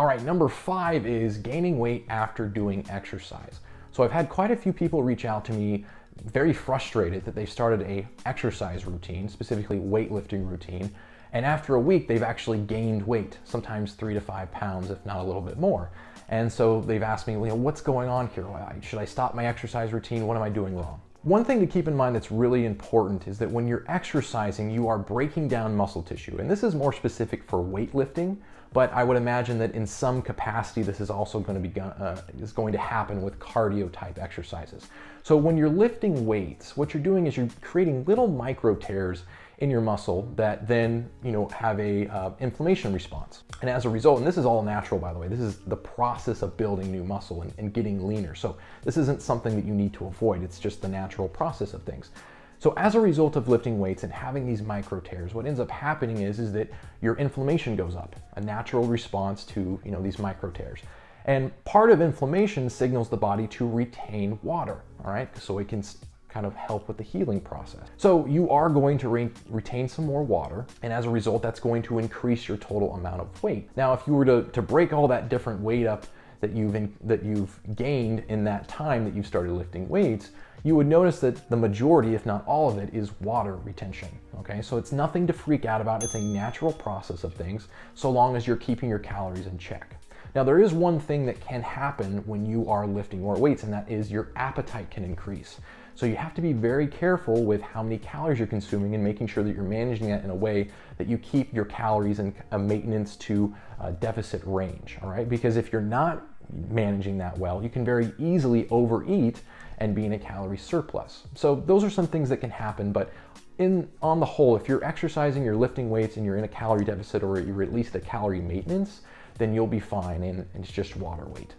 All right, number five is gaining weight after doing exercise. So I've had quite a few people reach out to me very frustrated that they started a exercise routine, specifically weightlifting routine, and after a week they've actually gained weight, sometimes three to five pounds, if not a little bit more. And so they've asked me, what's going on here? Should I stop my exercise routine? What am I doing wrong? One thing to keep in mind that's really important is that when you're exercising, you are breaking down muscle tissue. And this is more specific for weightlifting, but I would imagine that in some capacity, this is also going to be uh, is going to happen with cardio type exercises. So when you're lifting weights, what you're doing is you're creating little micro tears in your muscle that then you know have a uh, inflammation response. And as a result, and this is all natural by the way, this is the process of building new muscle and, and getting leaner. So this isn't something that you need to avoid. It's just the natural process of things. So as a result of lifting weights and having these micro tears, what ends up happening is, is that your inflammation goes up, a natural response to you know, these micro tears. And part of inflammation signals the body to retain water, all right? So it can kind of help with the healing process. So you are going to re retain some more water, and as a result, that's going to increase your total amount of weight. Now, if you were to, to break all that different weight up that you've, in, that you've gained in that time that you've started lifting weights, you would notice that the majority, if not all of it, is water retention. Okay, so it's nothing to freak out about. It's a natural process of things, so long as you're keeping your calories in check. Now, there is one thing that can happen when you are lifting more weights, and that is your appetite can increase. So you have to be very careful with how many calories you're consuming and making sure that you're managing that in a way that you keep your calories in a maintenance to a deficit range, all right? Because if you're not managing that well, you can very easily overeat and be in a calorie surplus. So those are some things that can happen, but in on the whole, if you're exercising, you're lifting weights, and you're in a calorie deficit or you're at least a calorie maintenance, then you'll be fine, and, it's just water weight.